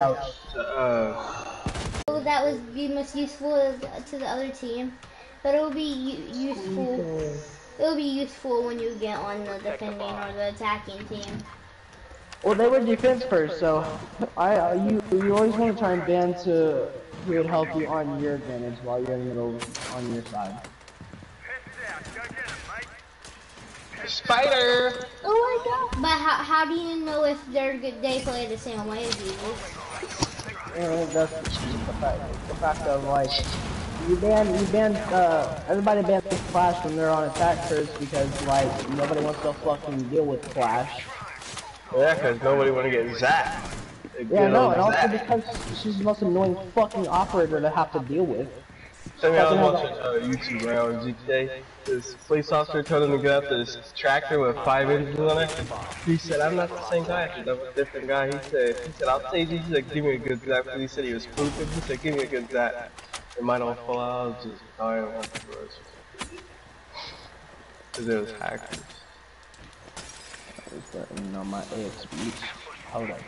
Ouch. Uh, that was be most useful to the other team, but it will be useful. It will be useful when you get on the defending or the attacking team. Well, they were defense first, so I uh, you you always want to try and ban to who would help you on your advantage while you're in the middle on your side. spider. Oh my god! But how, how do you know if they're good? They play the same way as you? And the fact, the fact of like you ban you ban uh everybody bans Flash when they're on attack first because like nobody wants to fucking deal with Flash. Yeah, because nobody want to get zapped. Yeah, no, and also zapped. because she's the most annoying fucking operator to have to deal with. So, I was watching uh, YouTube right on GTA. This police officer told him to get out this tractor with five engines on it. He said, I'm not the same guy. I said, I'm a different guy. He said, he said, I'll save you. He said, give me a good zap. He said he was spoofing. He said, give me a good zap. It might all fall out. I was just dying afterwards. Because it was hackers. Just letting on my AX speech. Hold up.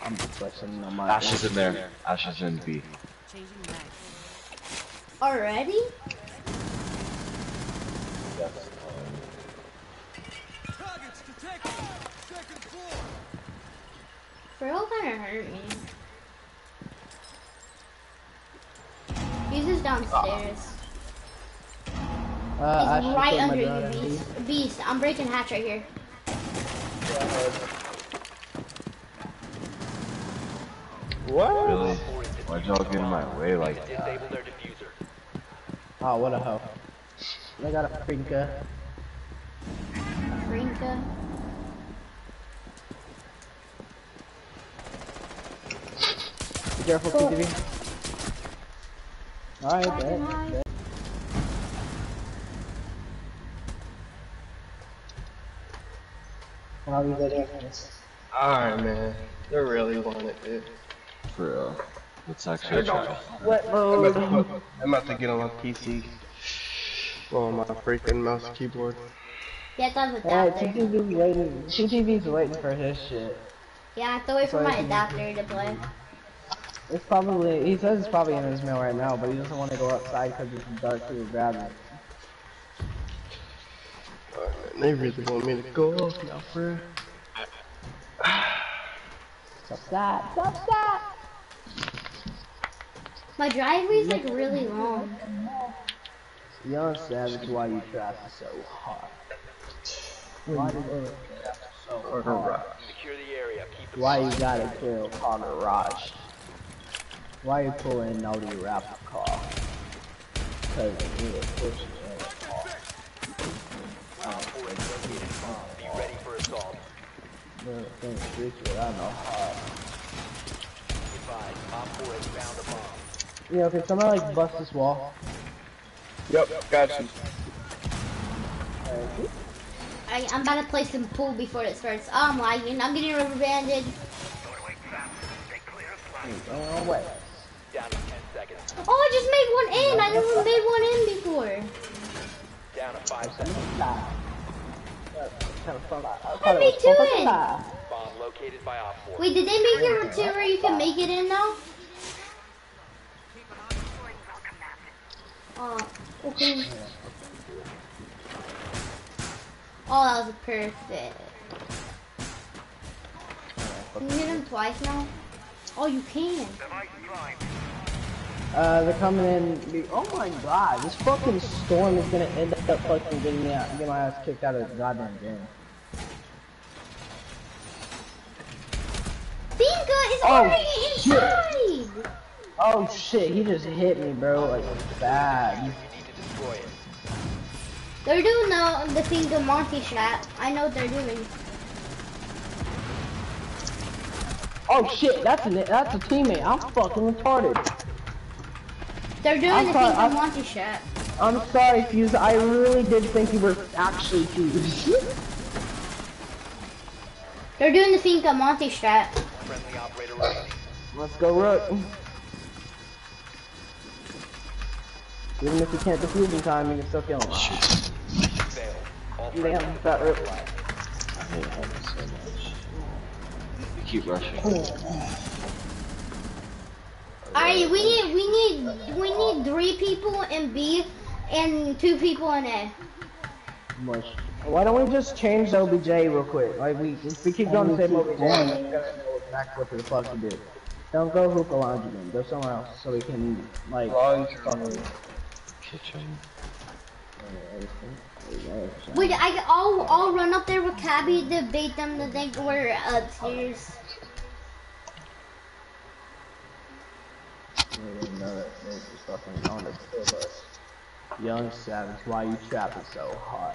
I'm just letting on my Ash is in there. Ash is in B. Already? Bro kinda hurt me. He's just downstairs. Uh, He's Ash, right under you, drone in. Beast. Beast, I'm breaking hatch right here. What? Really? Why'd y'all get in my way like that? Disable their defuser. Oh, what a hoe. I got a Finka. Finka. Be careful, Cool. CTV. Alright, Fucking bet. bet. I'll be waiting. Alright, man. They really want it, dude. For real. Let's actually try. What I'm about, to I'm about to get on my PC. Oh my freaking mouse keyboard. Yeah, that's Hey, adapter. TTV's waiting. TTV's waiting for his shit. Yeah, I have to wait for my adapter to play. It's probably, he says it's probably in his mail right now, but he doesn't want to go outside because it's dark to grab it. Alright. They really want me to go off now, bro. Stop that! Stop that! My driveway's like really long. Young Savage, why you trap so hard? Why you trap so hard? Secure the area. Keep Why you gotta kill Connor Raj? Why you pulling out your rap car? Cause you were pushing in a car. Be ready for assault. Little thing streets without no heart. Advise. Op 4 has found a bomb. You okay, can somebody like bust this wall? Yep, got you. I, I'm about to play some pool before it starts. Oh, I'm lagging. I'm getting rubber banded. Oh, wait. Down to 10 seconds. Oh, I just made one in. I never made one in before. Down to 5 seconds. I made two in. Bomb located by Op Wait, did they make it to where you can make it in now? Oh, okay. Oh, that was perfect. Can you hit him twice now? Oh, you can. Uh, they're coming in. Oh my god, this fucking storm is gonna end up fucking getting me out, get my ass kicked out of the goddamn game. Finka is Oh, already shit. Inside. Oh shit, he just hit me, bro, like bad. You need to destroy it. They're doing the the Finka Monty shot. I know what they're doing. Oh shit, that's a that's a teammate. I'm fucking retarded. They're doing I'm the sorry, Finka I'm- Monty shot. I'm sorry, Fuse. I really did think you were actually Fuse. They're doing the Finka Monty strat. Friendly operator. Let's go, Rook. Even if you can't defuse in time, you can still kill him. Failed. All Damn, that Rook. I hate him so much. You keep rushing. Alright, we need we need we need three people in B and two people in A. Mush. Why don't we just change the OBJ real quick? Like we, if we keep going the same OBJ, we're gonna know exactly what the fuck to do. Don't go hookah lounge again. Go somewhere else so we can like. Laundry. Kitchen. Wait, I I'll I'll run up there with Cabby to bait them to think we're upstairs. Young Savage, why you trapping so hard?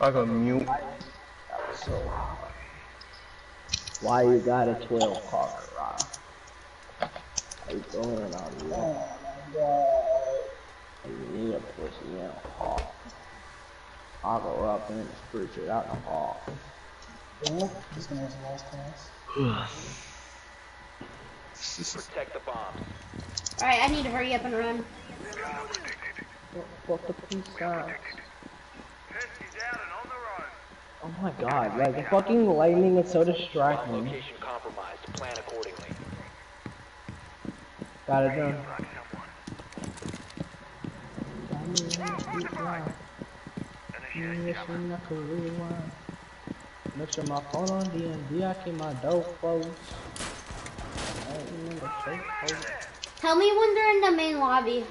I go mute. Trapping so hard. Why you got a 12 car, Rob? How you going on that? You need a pussy in a hall. I'll go up and spruce it out in the hall. This gonna was the last class. Protect the bombs. Alright, I need to hurry up and run. Fuck the peace out. Oh my god, like the fucking lightning is so distracting. location compromised. Plan accordingly. Got it done. Make sure my phone on D and D, I keep my dope close. I ain't in the safe close. Tell me when they're in the main lobby.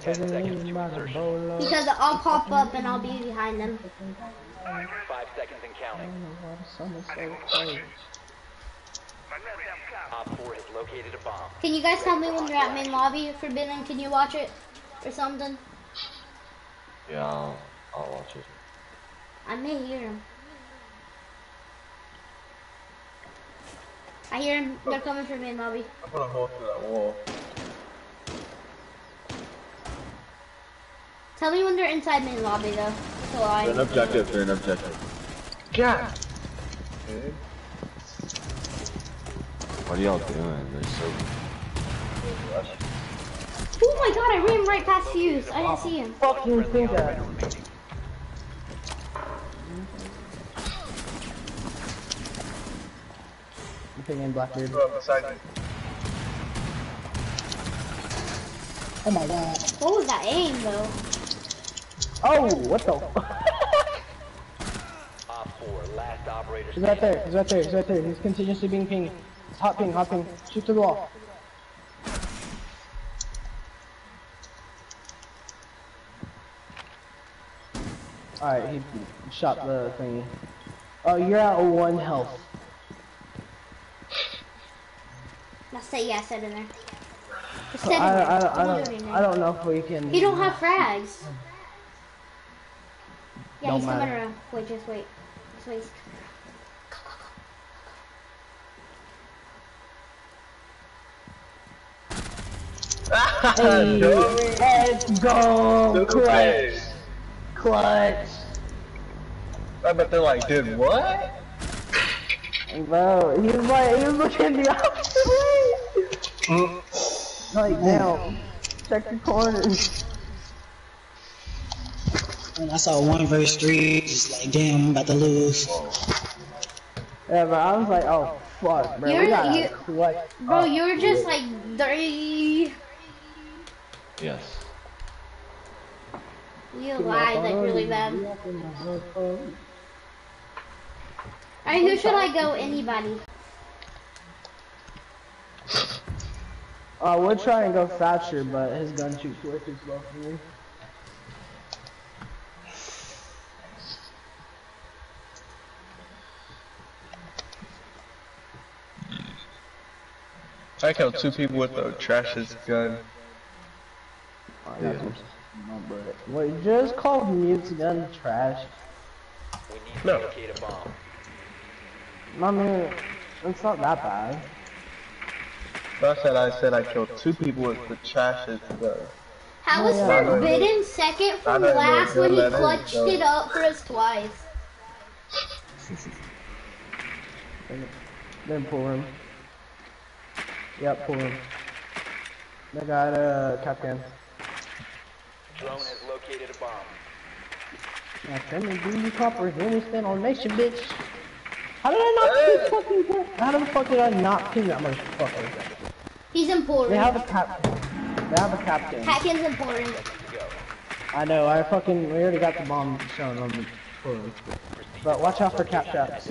Ten taking seconds to the bolo. Because I'll pop up and I'll be behind them. Five seconds and counting. don't know why the sun is so cold. Op 4 has located a bomb. Can you guys tell me when they're at main lobby? Forbidden, can you watch it? Or something? Yeah, I'll, I'll watch it. I may hear them. I hear them. They're coming from main lobby. I'm gonna hold through that wall. Tell me when they're inside main lobby though. So They're an objective, they're an objective. God. What are y'all doing? They're so... Oh my god! I ran right past Fuse. I didn't see him. Fucking think that. Operator remaining. I'm thinking Blackbeard. Go up beside you. Oh my god. What was that aim though? Oh, what the fuck? Op 4, last operator He's right there, he's right there, he's right there. He's continuously being pinged. Hot ping, hot ping. Shoot to the wall. Alright, he shot the thingy. Oh, uh, you're at one health. Let's say yeah, I said in there. Just I, said in there. I, I, What are you don't, I don't know if we can. You don't have frags. Yeah, Don't he's coming around. Wait, just wait. Just wait. Hey, let's go! Super Clutch! fast. I bet they're like, dude, what? Bro, he was like, he was looking the opposite way! Mm. Like, now, check the corners. And I saw one verse three, just like, damn, I'm about to lose. Yeah, but I was like, oh, fuck, bro. You're- we got you- a clutch. Bro, you were just like three. Yes. You lie like really bad. Alright, who should I go? Anybody. Uh, we'll try and go Thatcher, but his gun shoots way too slow for me. I killed two people with the trashest gun. Oh, that's just- no, but- Wait, just called Mute's gun trash. We need to No. locate a bomb. I mean, it's not that bad. I said I said I killed two people with the trashest gun. How was Oh, yeah. Forbidden second from last when he clutched though. it up for us twice? Then pull him. Yep, pull him. They got a uh, Captain. Drone has located a bomb. Now tell me, do you comprehend we stand on nation, bitch? How did I not ping fucking How the fuck did I not ping that motherfucker? He's They important. have a cap. They have a captain. Captain's important. I know. I fucking. We already got the bomb shown on the toilet. But watch out for cap shots.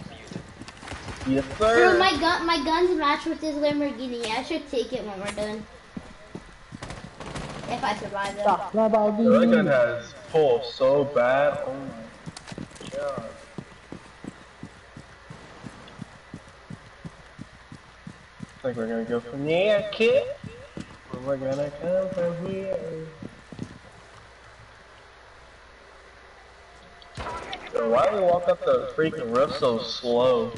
Yes, Bro, sir. my gun, my guns match with this Lamborghini. I should take it when we're done. If I survive though. Stop. That gun has pull so bad. Oh my god. I think we're gonna go from there, kid. Or we're gonna come from here. Why do we walk up the freaking roof so slow?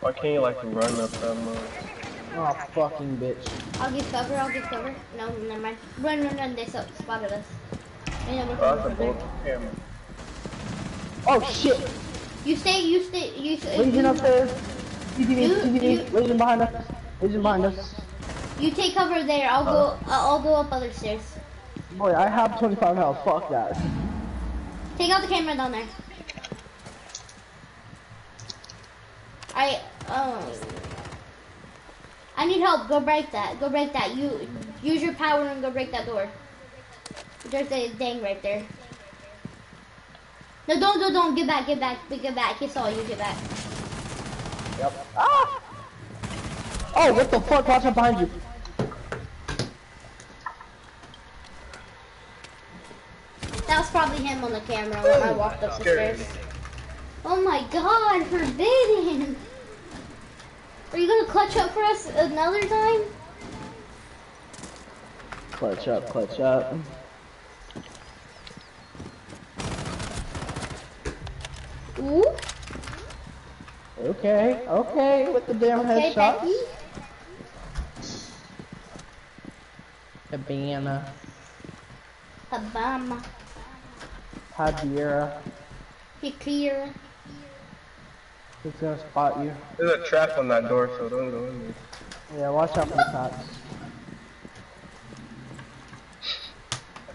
Why can't you like run up that much? Oh, fucking bitch. I'll give cover. I'll give cover. No, never mind. Run, run, run. They so- spotted us. I know we're Oh, coming that's a from there. bullet camera. Oh, shit. You stay. You stay. You stay. Legion upstairs. CTV, You- CTV. Legion behind us. Legion behind us. You take cover there. I'll go. I'll I'll go up other stairs. Boy, I have 25 health. Fuck that. Take out the camera down there. I um. I need help. Go break that. Go break that. You use your power and go break that door. There's a dang right there. No, don't, don't, don't. Get back, get back, get back. He saw you. Get back. Yep. Ah! Oh, what the fuck? Watch out behind you. That was probably him on the camera when I walked up the stairs. Oh my god, forbidden! Are you gonna clutch up for us another time? Clutch up, clutch up. Ooh, Okay, okay, with the damn okay, headshot. Becky. Cabana, Obama. Hadira. He clear. He's gonna spot you. There's a trap on that door, so don't go in there. Yeah, watch out for the cops.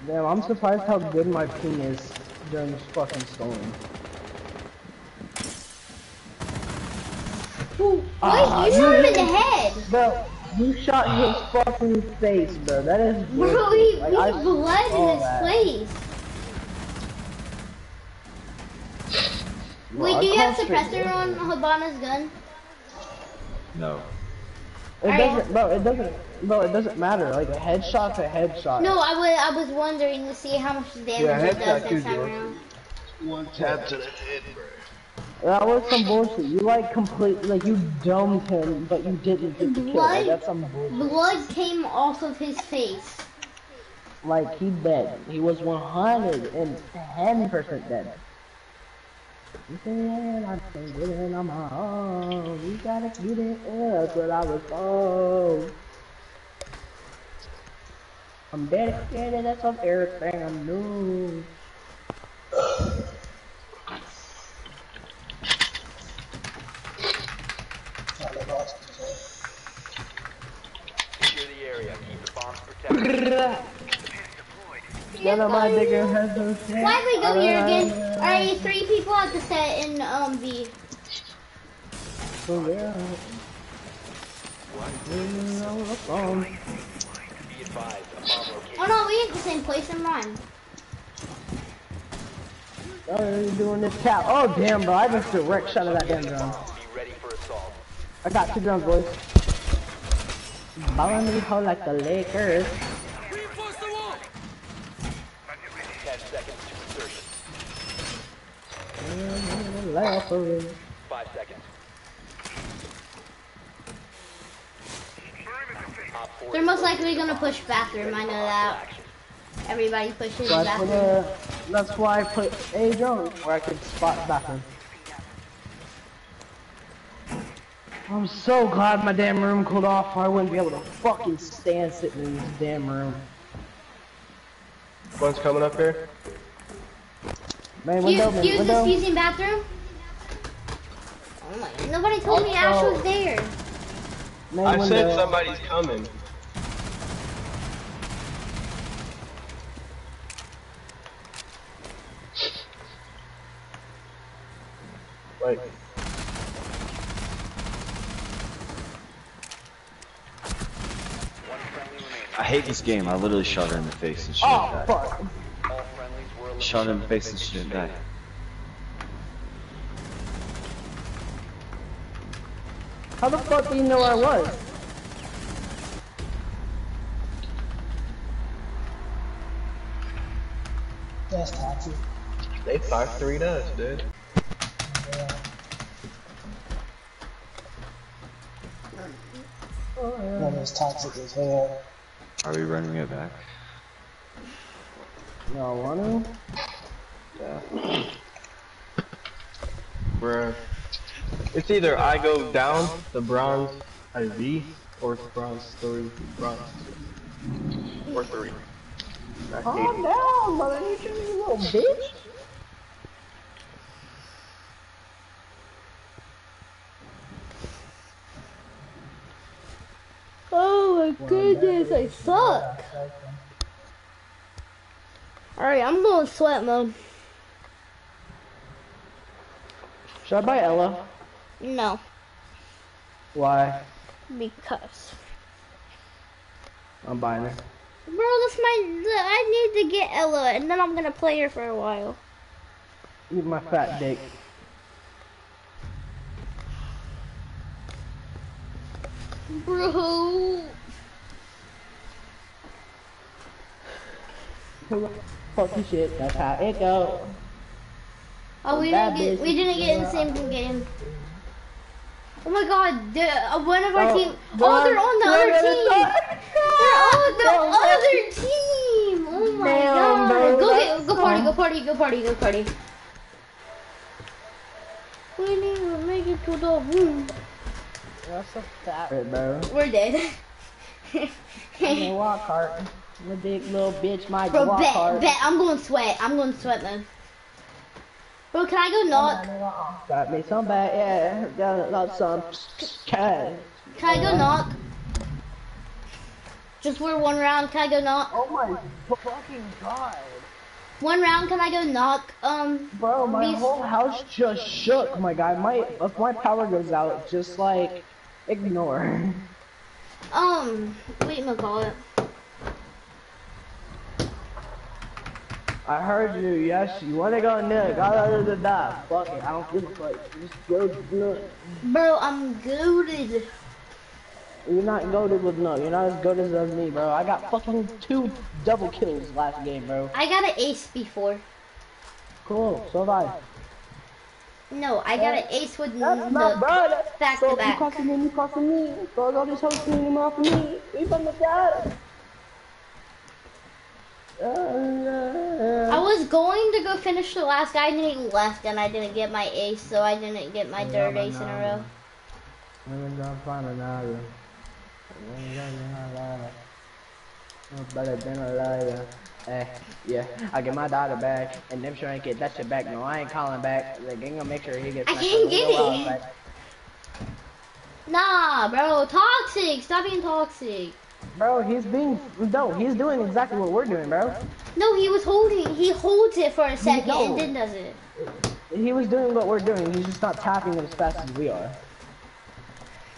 Damn, I'm surprised how good my ping is during this fucking storm. Wait, Ah, you you shot him in the head! Bro, you shot his fucking face, bro. That is Bro, bullshit. he, Like, he I blood in his that. face. Wait, do you have suppressor on Hibana's gun? No. It Alright. doesn't, bro. It doesn't, bro. It doesn't matter. Like a headshot's a headshot. No, I was I was wondering to see how much damage Yeah, it does too, next time George. around. One tap to the head, bro. That was some bullshit. You like complete, like you domed him, but you didn't get the kill. Like, Blood? that's some bullshit. Blood came off of his face. Like he dead. He was 110% dead. You said I can't get it on my own. You gotta get it. That's what I was told. I'm dedicated. That's of everything I knew. They lost it. Secure the area. Keep the bombs protected. None of my nigga has no shit. Why we go here again? Alright, three people at the set in um B. So yeah. on the phone. Be advised. A bomb location. Oh no, we in the same place and run. Oh, you doing this tap? Oh damn, bro! I just direct shot of that damn drone. Be ready for assault. I got two drones, boys. Ballin' me hoe like the Lakers. Ten seconds to insertion. Lakers. Five seconds. They're most likely gonna push bathroom, I know that. action. Everybody pushes So I put bathroom. a, that's why I put a drone where I could spot bathroom. I'm so glad my damn room cooled off. Or I wouldn't be able to fucking stand sitting in this damn room. One's coming up here. Man, window, Fuse, man, Fuse is window. using bathroom? Oh my, nobody told me Ash was there. Man, I window. said somebody's coming. Like, I hate this game. I literally shot her in the face and she Oh didn't die. fuck! All friendlies were eliminated. Shot her in the face and she didn't die. How the fuck do you know where I was? That's toxic. They 5-3 us, dude. One is toxic as hell. Are we running it back? Y'all want to? Yeah. Bruh. It's either I go down the bronze IV or it's bronze three, bronze two. Or three. Not Calm eighty. down, mother. You you little bitch. Oh my goodness, I suck. Alright, I'm going sweat mode. Should I buy Ela? No, Why? because. I'm buying her. Bro, that's my. I need to get Ela, and then I'm gonna play her for a while. Eat my fat dick. Bro. Fuck Fucking shit. That's how it go. Oh, we didn't get. We didn't get in the same game. Oh my god, the, uh, one of our Oh, team. Oh, they're on the no, other no, team. no, no. They're on the other team. Oh my Damn, god. bro, Go get. Go party. Go party. Go party. Go party. We need to make it to the room. That's a fat bit, bro. We're dead. I'm a walk cart. The big little bitch might Bro, walk bet, cart. bet. I'm going to sweat. I'm going to sweat mode. Bro, can I go knock? Got me some bad, yeah. Got, got some cash. Can I go knock? Just for one round, can I go knock? Oh my fucking god. One round, can I go knock? Um, Bro, my These- whole house just shook, my guy. My if my power goes out, just like ignore. um, wait, call I heard you. Yes, you wanna go nuke? All other than that, fuck it. I don't give a fuck. Just go nuke. Bro, I'm goaded. You're not goaded with no. You're not as goaded as me, bro. I got fucking two double kills last game, bro. I got an ace before. Cool. So have I. No, I got an ace with That's the bro. That's back so to You back. crossing me, you crossing me. Bro, all this whole team off me. We from the side. I was going to go finish the last guy, and then he left, and I didn't get my ace, so I didn't get my third ace in a row. Better than a liar. Eh, yeah, I get my daughter back, and them sure ain't get that shit back. No, I ain't calling back. Like, ain't gonna make sure he gets I can't get it. back. Nah, bro, toxic. Stop being toxic. Bro, he's being, no, he's doing exactly what we're doing, bro. No, he was holding. He holds it for a second No. and then does it. He was doing what we're doing, he's just not tapping it as fast as we are.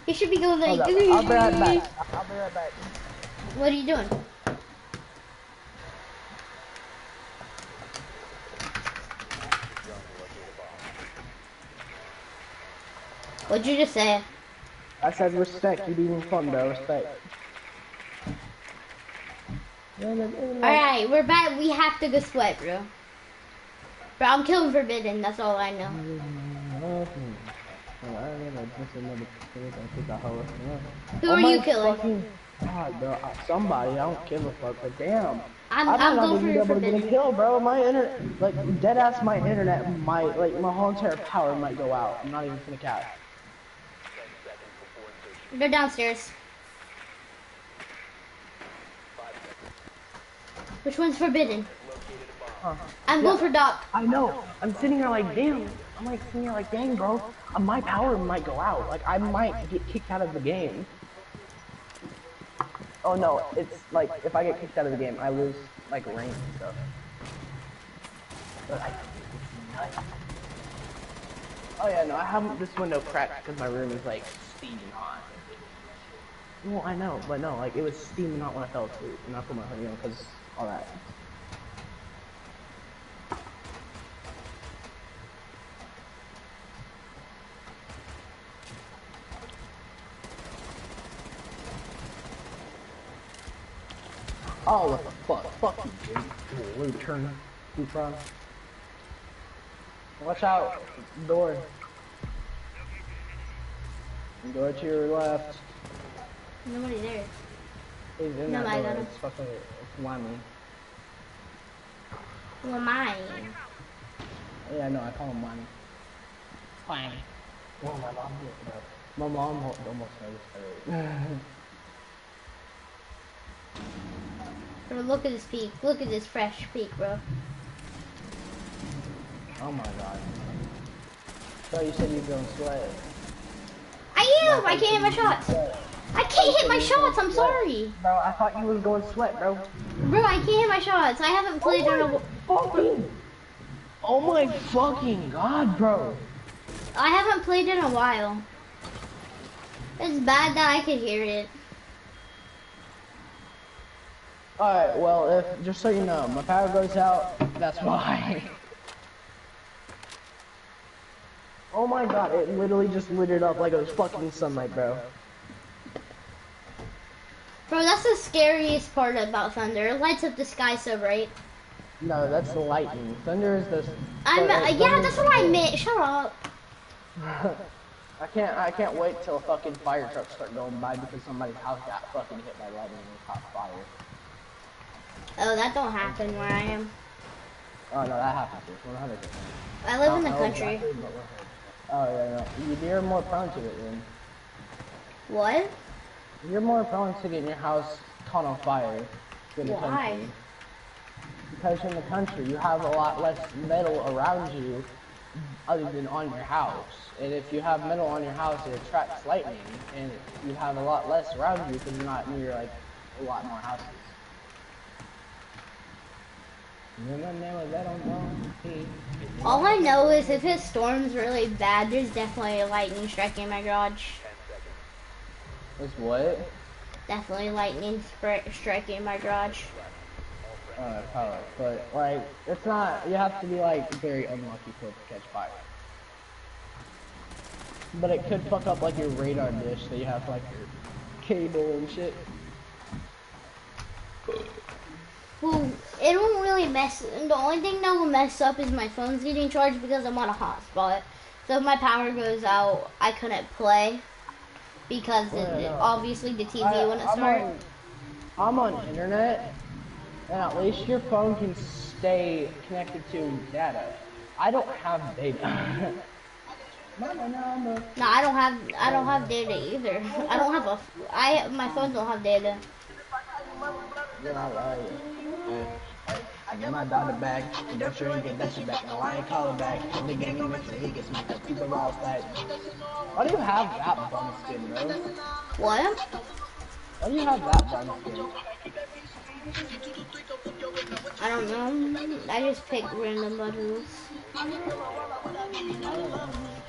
He should be going like. I'll be right back. I'll be right back. What are you doing? What'd you just say? I said respect, you being fun, bro, respect. Alright, we're back. We have to go sweat, bro. Bro, I'm killing Forbidden. That's all I know. Who are you killing? God, bro, somebody, I don't give a fuck, but damn. I'm, I I'm might not going for able to get a Forbidden. kill, bro. My internet, like, dead ass, my internet might, like, my whole entire power might go out. I'm not even gonna catch. They're downstairs. Which one's Forbidden? I'm going for Doc. I know. I'm sitting here like, damn. I'm like sitting here like, dang, bro. Uh, my power might go out. Like, I might get kicked out of the game. Oh no, it's like if I get kicked out of the game, I lose like rank and stuff. But I, oh yeah, no, I have this window cracked because my room is like steaming hot. Well, I know, but no, like it was steaming hot when I fell asleep, and I put my hoodie on because all that. Oh, what the fuck? Fuck you, dude. Blue turn. Front. Watch out. Door. Door to your left. Nobody there. He's in No, that I door. got him. It's fucking it's Whammy. Who am I? Yeah, no, I call him Whammy. Whammy. Oh, my mom did it. My mom almost noticed her. Bro, look at this peak. Look at this fresh peak, bro. oh my god. So you said you're going sweat. I am! I can't hit my shots! I can't hit my shots, I'm sorry! Bro, I thought you was going sweat, bro. Bro, I can't hit my shots. I haven't played oh in a Fucking. Oh my fucking god, bro. I haven't played in a while. It's bad that I could hear it. Alright, well, if just so you know, my power goes out, that's why. oh my god, it literally just lit it up like it was fucking sunlight, bro. Bro, that's the scariest part about thunder. It lights up the sky so bright. No, that's the lightning. Thunder is the. I'm, uh, yeah, that's what I meant. Shut up. I can't. I can't wait till fucking fire trucks start going by because somebody's house got fucking hit by lightning and caught fire. Oh, that don't happen where I am. Oh no, that happens. One hundred percent. I live in the Oh, country. Oh yeah, no. You- You're more prone to it then. What? You're more prone to getting your house caught on fire than the Why? country. Because in the country, you have a lot less metal around you other than on your house. And if you have metal on your house, it attracts lightning. And you have a lot less around you because you're not near like a lot more houses. All I know is if it storms really bad, there's definitely a lightning strike in my garage. It's what? Definitely lightning stri- striking my garage. Uh, power. But like, it's not. You have to be like very unlucky for it to catch fire. But it could fuck up like your radar dish that you have like your cable and shit. Well, it won't really mess. The only thing that will mess up is my phone's getting charged because I'm on a hotspot. So if my power goes out, I couldn't play because it, Well, it- no. obviously the TV I- wouldn't I'm start. on, I'm on internet, and at least your phone can stay connected to data. I don't have data. No, I don't have. I don't have data either. I don't have a. I my phone don't have data. You're not right. I get my daughter back, and don't sure he get that shit back. No, I ain't calling back. Nigga ain't even mention he gets smacked up. Keep the raw stack. Why do you have that bum skin, bro? What? Why do you have that bum skin? I don't know. I just pick random buttons.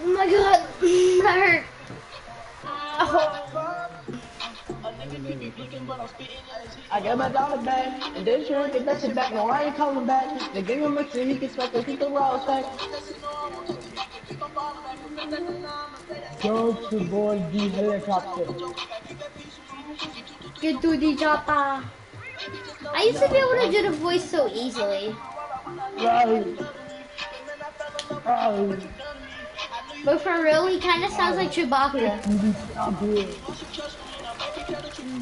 Oh my god, that hurt. I got my dollar back, and then sure get that shit back. No, I ain't coming back. They gave him a shit, he can the keep the raw stack. Go to board the helicopter. Get to the chopper. I used to be able to do the voice so easily. Right. Right. But for real, he kind of sounds like Chewbacca.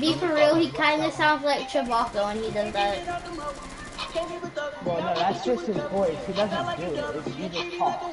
Be for real, he kind of sounds like Chewbacca when he does that. Well, no, that's just his voice. He doesn't do it. He just talks.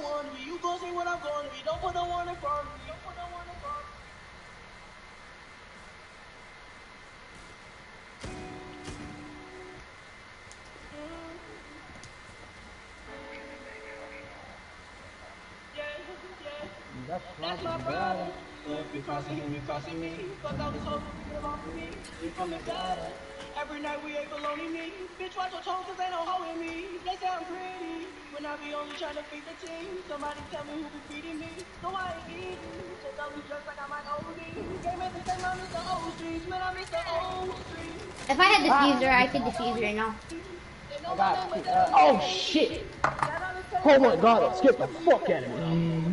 That's my brother. So if you crossing him, you crossing me. Fuck all these hoes, you belong to me. You from the gutter. Every night we ain't baloney me. Bitch, watch your tone, cause ain't no hoe in me. They say I'm pretty. When I be only trying to feed the team. Somebody tell me who be feeding me. So I ain't eating. Just always dressed like I might OD. Game at the same, I miss the old streets. Man, I miss the old streets. If I had defuser, I could defuse right now. Uh, oh shit! Oh my god, it scared the fuck out of me.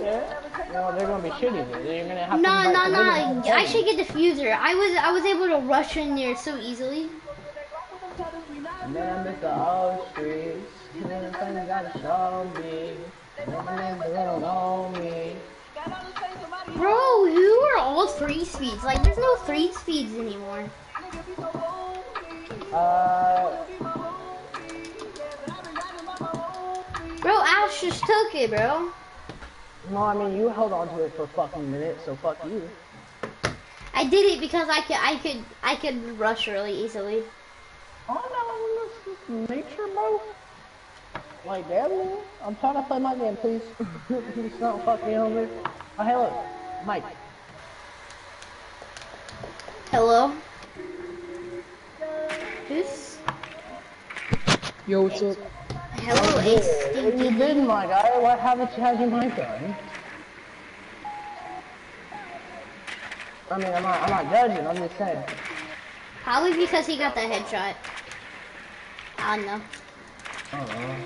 Yeah. No, they're gonna be shitty. then. They're gonna have No, to no, fight no. I should get defuser. I was I was able to rush in there so easily. Mr. Old Streets. You the you gotta show me. Man, they don't. Bro, who are all three speeds? Like, there's no three speeds anymore. Uh, Bro, Ash just took it, bro. no, I mean, you held on to it for a fucking minute, so fuck you. I did it because I could I could I could rush really easily. Oh no, this is nature, bro. Like, damn, man. I'm trying to play my game, please. please don't fuck me over. Oh, hey, look. Mike. Hello? Who's Yo, what's up? Hello, Ace What you Stinky. been, my guy? Why haven't you had your mic on? I mean, I'm not, I'm not judging, I'm just saying. Probably because he got the headshot. I don't know. I don't know.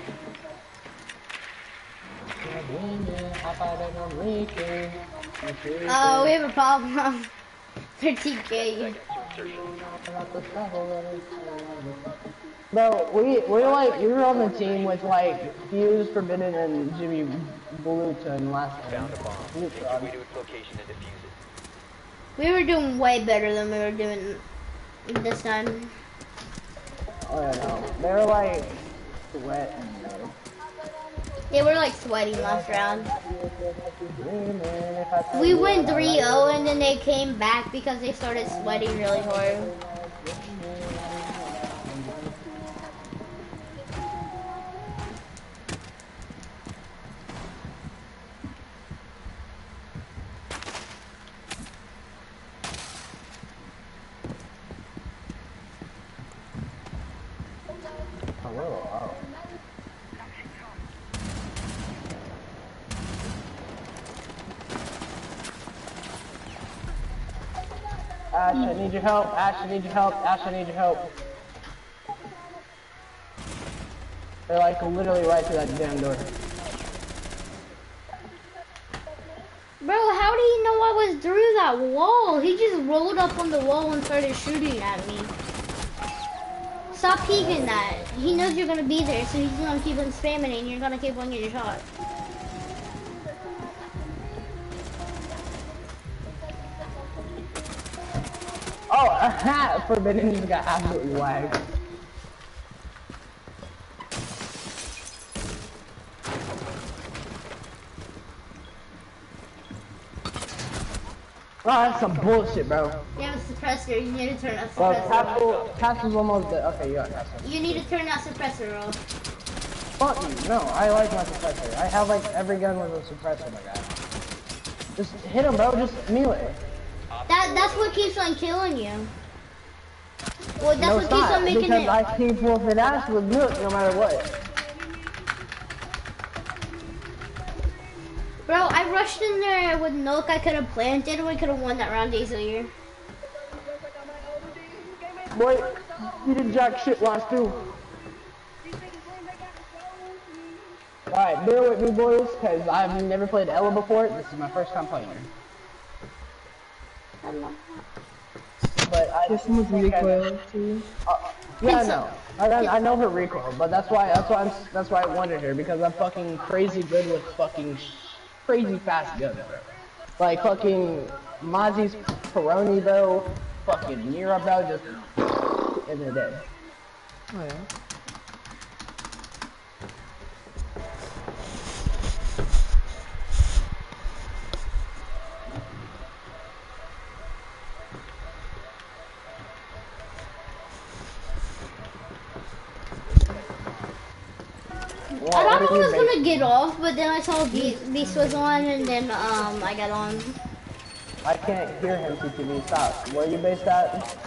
Oh, we have a problem. 13k. Bro, we we're like we were on the team with like Fuse, Forbidden, and Jimmy Bluton last time. Found a bomb. Make your way to its location and defuse it. We were doing way better than we were doing this time. I don't know. They were like sweat and uh, They were like sweating last round. We went 3-0 and then they came back because they started sweating really hard. Ash, I need your help. Ash, I need your help. Ash, I need your help. They're like literally right through that damn door. Bro, how did he know I was through that wall? He just rolled up on the wall and started shooting at me. Stop peeking that. He knows you're gonna be there, so he's gonna keep on spamming and you're gonna keep on getting shot. Oh, aha! Forbidden just got absolutely whacked. Oh, that's some bullshit, bro. You have a suppressor, you need to turn that Well, suppressor off. Castle, Castle's almost dead. Okay, you got Castle. You need to turn that suppressor off. Fuck you. No, I like my suppressor. I have like every gun with a suppressor, my guy. Just hit him, bro. Just melee. That that's what keeps on killing you. Well, that's no, what keeps on making because it. I keep whooping ass with milk no matter what. Bro, I rushed in there with milk. I could have planted we could have won that round easier. Boy, you did jack shit last two. Alright, bear with me, boys, because I've never played Ela before. This is my first time playing her. But I This one's think I- recoil too. Uh, uh, yeah, I know. I, I I know her recoil, but that's why that's why I'm that's why I wanted her because I'm fucking crazy good with fucking crazy fast guns. bro. Like fucking Mozzie's Peroni, though, Fucking Nero, bro. Just and they're dead. Oh yeah. What thought did I you was make? gonna get off, but then I saw Beast, Beast was on, and then um I got on. I can't hear him, CTV. Stop. Where you based at?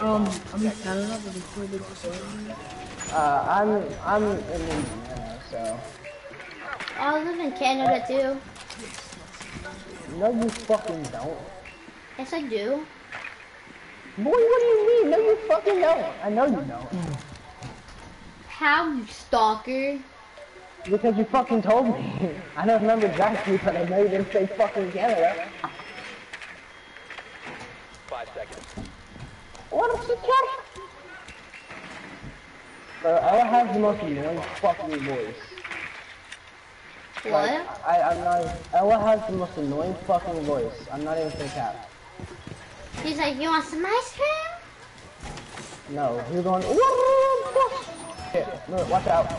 Um, I'm in Canada, but it's still a bit slow. Uh, I'm I'm in Indiana, so. I live in Canada too. No, you fucking don't. Yes, I do. Boy, what do you mean? No, you fucking don't. I know you don't. How you stalker? Because you fucking told me. I don't remember exactly, but I know you didn't say fucking Canada. Five seconds. What a success! Bro, Ela has the most annoying fucking voice. What? I, I'm not, Ela has the most annoying fucking voice. I'm not even gonna cap. He's like, you want some ice cream? No, you're going, what the? Here, look, watch out.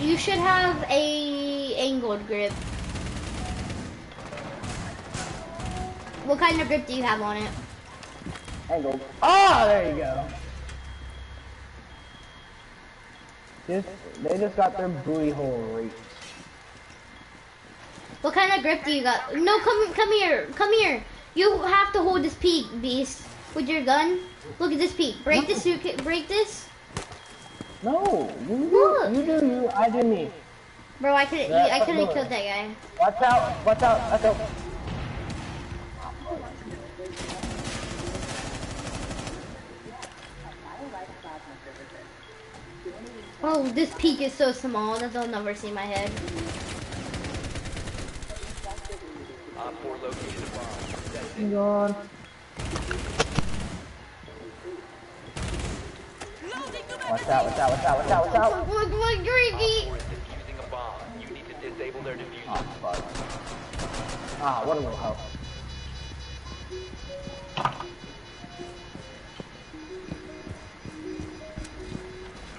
You should have a angled grip. What kind of grip do you have on it? Angled. Ah, there you go. Just, they just got their booty hole reached. What kind of grip do you got? No, come come here, come here. You have to hold this peak, beast, with your gun. Look at this peak. Break this suitcase. Break this, No, you Look. do, you do you, I do me. bro. I couldn't. Yeah, I couldn't have killed that guy. Watch out, watch out, watch out. Oh, this peak is so small that they'll never see my head. Op 4 located a bomb. God. Watch out, watch out, watch out, watch out, watch out. Look, look, Greedy. 4 defusing a bomb. You need to disable their defuser. Oh, fuck. Ah, what a little help.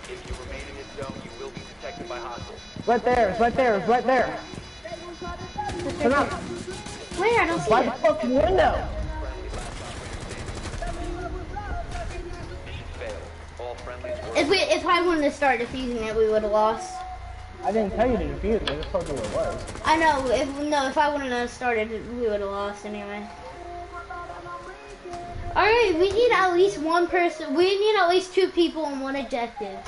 If you remain in this zone, you will be detected by hostiles. Right there, it's right there, it's right there. Come on, Where? I don't see by the it. fucking window. If we, if I wanted to start defusing it, we would have lost. I didn't tell you to defuse it, I just told you what it was. I know. If no, if I wouldn't have started, we would have lost anyway. All right, we need at least one person. We need at least two people on one objective.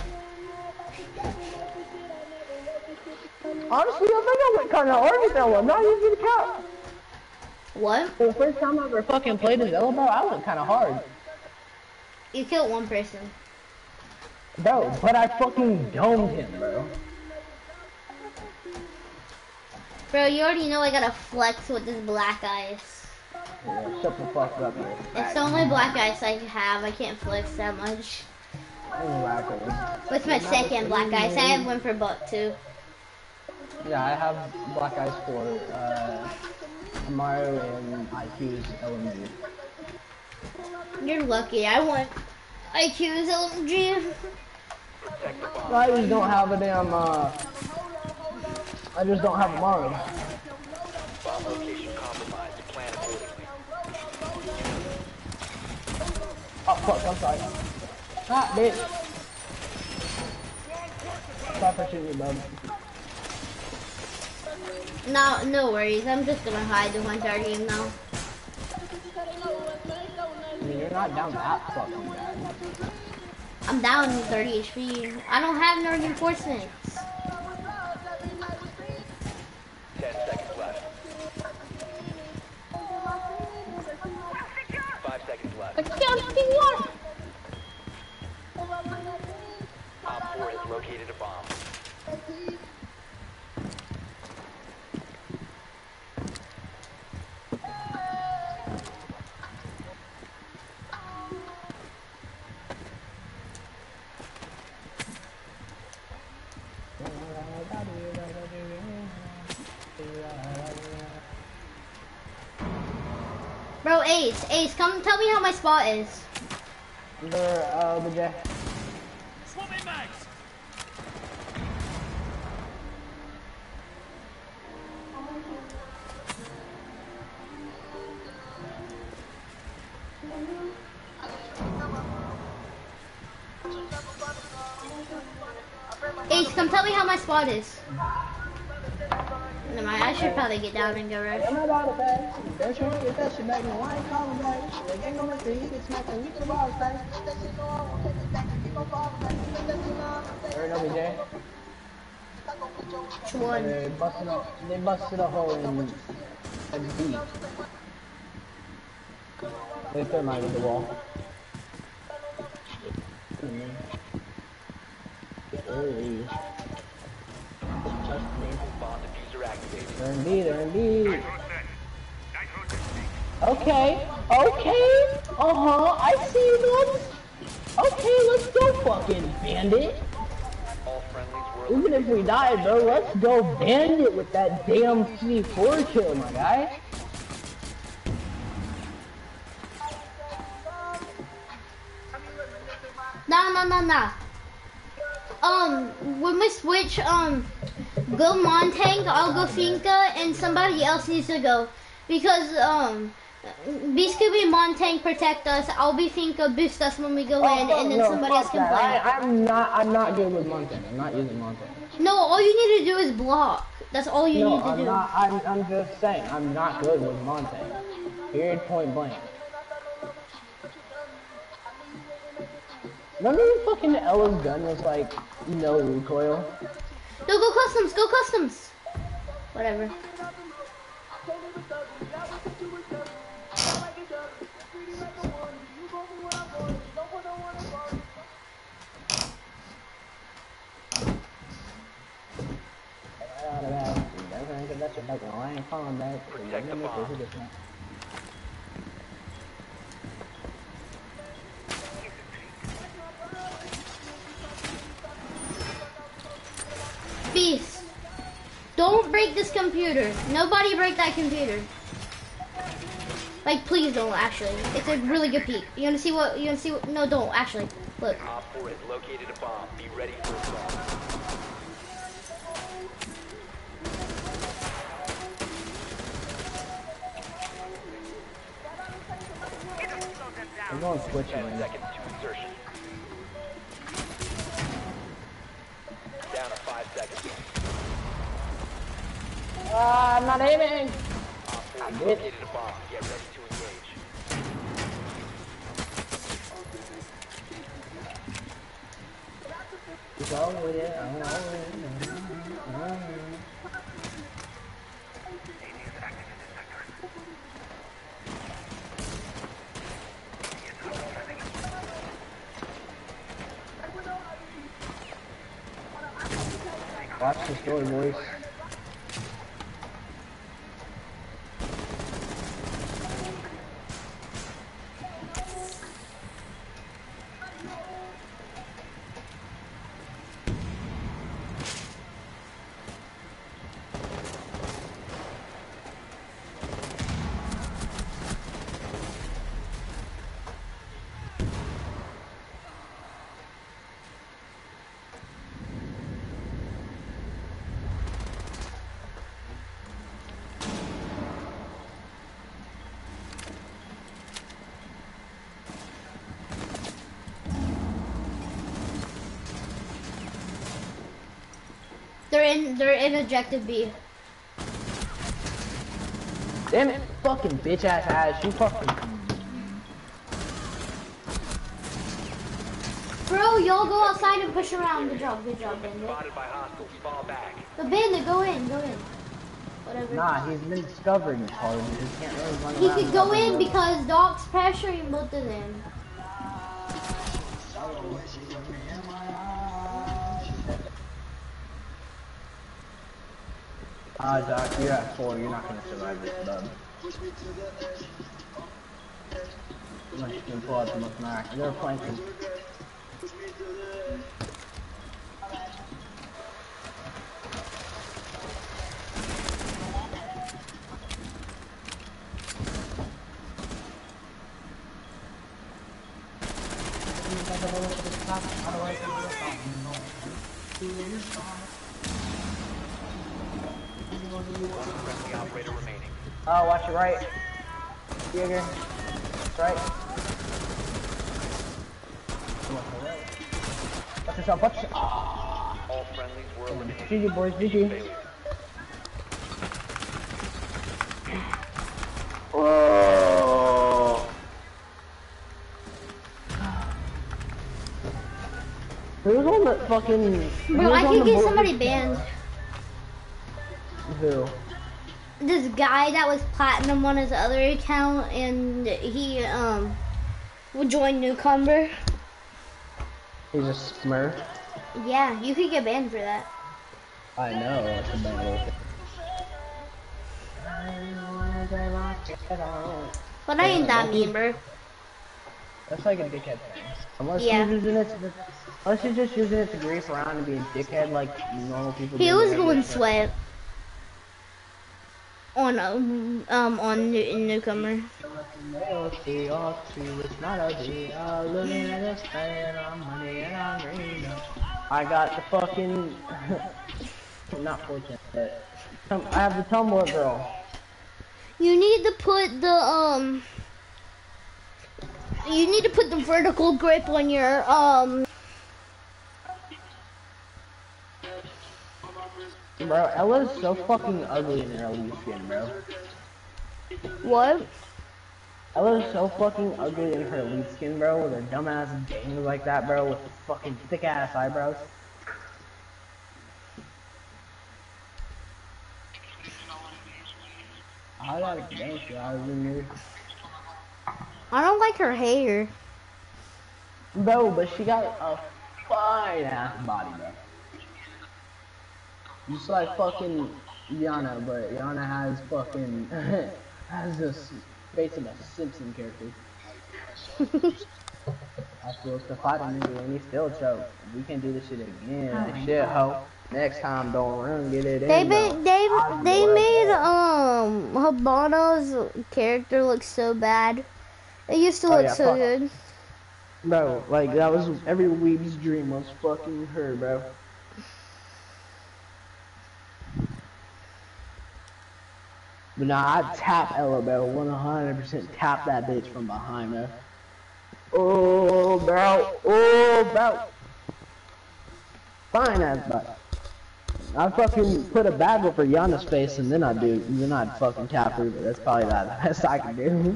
Honestly, I think I went kind of hard with that one, not even the count. What? The first time I ever fucking played as Ela, bro, I went kind of hard. You killed one person. Bro, but I fucking domed him, bro. Bro, you already know I gotta flex with this black ice. Yeah, shut the fuck up, man. It's the only black ice I have. I can't flex that much. Exactly. What's my second black ice? I have one for buck too. Yeah, I have black eyes for uh, Mario and IQ's LMG. You're lucky. I want IQ's LMG. I just don't have a damn, uh, I just don't have a Mario. Bomb location compromised. Plan accordingly. Oh, fuck, I'm sorry. Ah, bitch. Stop for shooting me, bud. No, no worries. I'm just gonna hide the one game now. You're not down that fucking bad. I'm down 30 HP. I don't have no reinforcements. 10 seconds left. 5 seconds left. Op 4 has located a Ace, Ace, come tell me how my spot is. Under uh, the jet. Ace, come tell me how my spot is. Never mind, I should probably get down and go rush. I'm about it, man. Don't you want to get that shit back? No, I ain't calling back. They ain't gonna see you get smacked and you can balls back. Alright, OBJ. Which one? They busted a, they busted a hole in a beat. They thermited the wall. Hey. Bomb defuser activated. They're in B. Okay, okay, uh-huh, I see them. Okay, let's go fucking bandit. Even if we die, bro, let's go bandit with that damn C4 kill, my guy. Nah, nah, nah, nah. Um, when we switch, um, go Montagne, I'll go Finka, and somebody else needs to go. Because, um, B Scooby and Montagne protect us, I'll be Finka, boost us when we go in, and then Oh, no, somebody else can play. I, I'm not, I'm not good with Montana. I'm not using Montana. No, all you need to do is block. That's all you No, need to I'm do. not, I'm, I'm just saying, I'm not good with Montana. Period, point blank. Remember fucking Ela's gun was like, no recoil? No, go customs, go customs. Whatever. Protect the bomb. Beast. Don't break this computer. Nobody break that computer. Like, please don't, actually. It's a really good peek. You wanna see what, you wanna see what, no, don't, actually. Look. Op 4 has located a bomb. Be ready for assault. I'm going switching. 10 seconds to insertion. Down to 5 seconds. I'm not aiming! Op 4 has did. located a bomb. Get ready to engage. With it. I'm with it. Watch the story, boys. They're in, objective B. Damn it, fucking bitch ass ass. You fucking. Bro, y'all go outside and push around. Good job, good job, Bandit. Spotted by hostiles. Fall back. But Bandit, go in, go in. Whatever. Nah, he's been discovered in Harlem. He can't really run He around could go in because Doc's pressuring both of them. Ah, Doc, you're at four. You're not gonna survive this, bub. Unless you can pull out the McMac. They're flanking. Operator remaining. Oh, watch your right. Jaeger. Right. Watch yourself, watch yourself. All friendlies were eliminated. GG boys, GG. Failure. Oh. Who's on the fucking... Bro, I could get board? somebody banned. Who? This guy that was platinum on his other account, and he um would join newcomer. He's a smurf. Yeah, you could get banned for that. I know, it's a bad But I ain't that mean, bro. That's like a dickhead thing. Unless Yeah. he's using it to, unless he's just using it to grief around and be a dickhead like normal people. He was going sweat on um um on new, newcomer. It's not a deal. Looking at this thing, I'm money and I'm green. I got the fucking not fortune, but I have the Tumblr girl. You need to put the um. You need to put the vertical grip on your um. Bro, Ela's so fucking ugly in her skin, bro. What? Ela's so fucking ugly in her elite skin, bro, with her dumbass bangs like that, bro, with fucking thick ass eyebrows. I you in here. I don't like her hair. Bro, but she got a fine ass body, bro. Just like fucking Iana, but Iana has fucking has this face of a Simpson character. I feel to fight a nigga and he still choke. We can do this shit again. Like, shit, ho. Next time, don't run, get it in. They though. made they they made um Hibana's character look so bad. It used to Oh, look yeah, so fuck. good. Bro, like that was every weeb's dream was fucking her, bro. But nah, I tap Ela, bro. 100% tap that bitch from behind, bro. Oh, bro. Oh, bro. Fine ass butt. I fucking put a bag over Iana's face and then I do, then I'd fucking tap her, but that's probably the best I can do.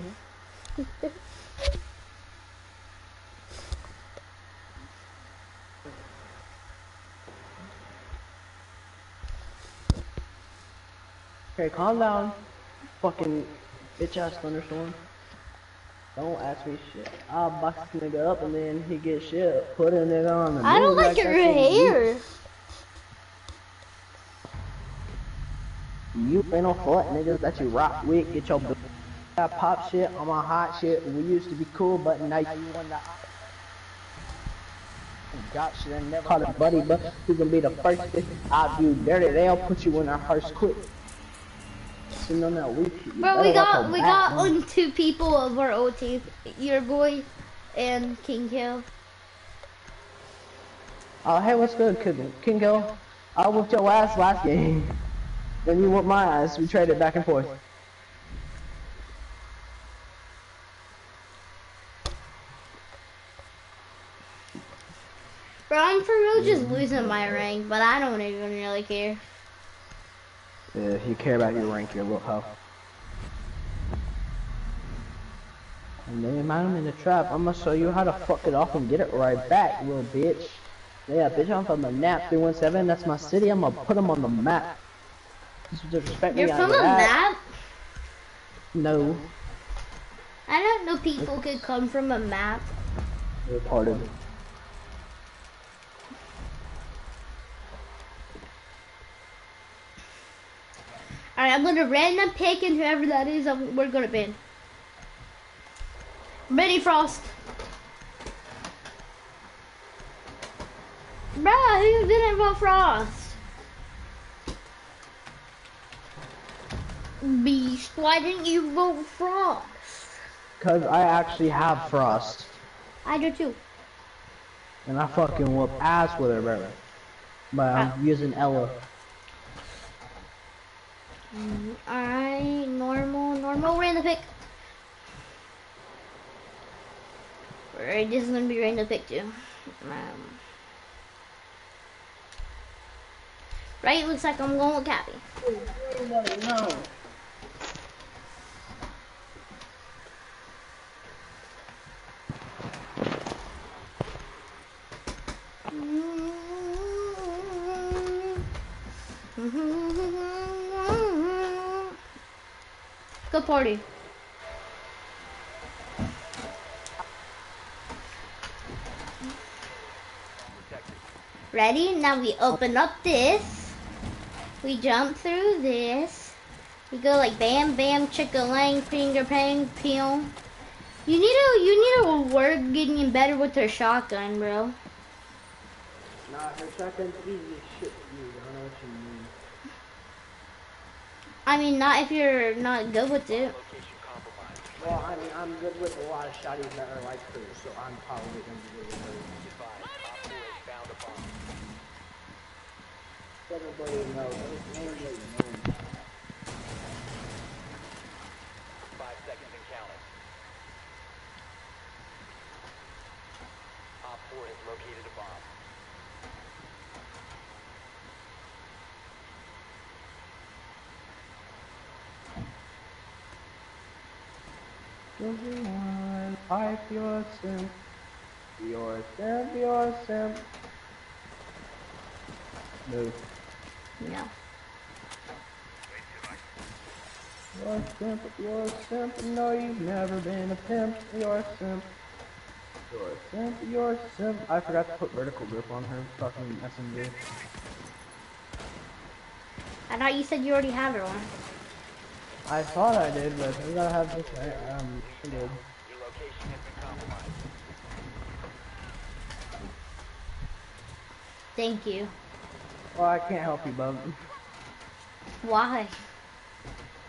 Okay, calm down. Fucking bitch ass thunderstorm. Don't ask me shit. I'll box this nigga up and then he get shit. Put a nigga on the I don't moon like your that shit is hair. You ain't no fuck niggas that you rock with. Get your b- that pop shit on my hot shit. We used to be cool, but now you want that. Got shit and never call it buddy, but who gonna be the first? I do dirty. They'll put you in our hearse quick. So no, no, we. Bro, we got we got man. on two people of our old team. Your boy and King Kill. Oh, hey, what's good, King King Hill? I whooped your ass last game. Then you whooped my ass. We traded back and forth. Bro, I'm for real just losing my rank, but I don't even really care. Yeah, if you care about your rank, you're a little hoe. And then man, I'm in the trap. I'm gonna show you how to fuck it off and get it right back, little bitch. Yeah, bitch, I'm from the NAP 317. That's my city. I'm gonna put them on the map. Disrespect You're out from of a map? No, I don't know people could come from a map. you're part of it. Alright, I'm gonna random pick and whoever that is, I'm, we're gonna ban. Ready, Frost. Bruh, who didn't vote Frost? Beast, why didn't you vote Frost? Cause I actually have frost. I do too. And I fucking whoop ass with her, bro. But I'm ah. using Ela. Alright, normal, normal random pick. Alright, this is gonna be random pick too. Um, right, looks like I'm going with Cappy. No. Good party. Ready? Now we open up this. We jump through this. We go like bam, bam, chicka lang, finger pang, peel. You need to, you need to work getting better with her shotgun, bro. Nah, her shotgun's easy as shit to use. I don't know what you mean. I mean, not if you're not good with it. Well, I mean, I'm good with a lot of shotties that are like her, so I'm probably gonna be good with her. Advised, Op 4 has found a bomb. Everybody knows. Everybody knows. Five seconds and counting. Op 4 has located a bomb. Everyone, pipe your simp. Your simp, your simp. Move. No. You're a simp, you're a simp. No, you've never been a pimp. You're a simp. You're a simp, you're a simp. I forgot to put vertical grip on her fucking SMG. I thought you said you already had her on. I thought I did, but we gotta have this right. Um, I did. Your location has been compromised. Thank you. Well, I can't help you, bub. Why?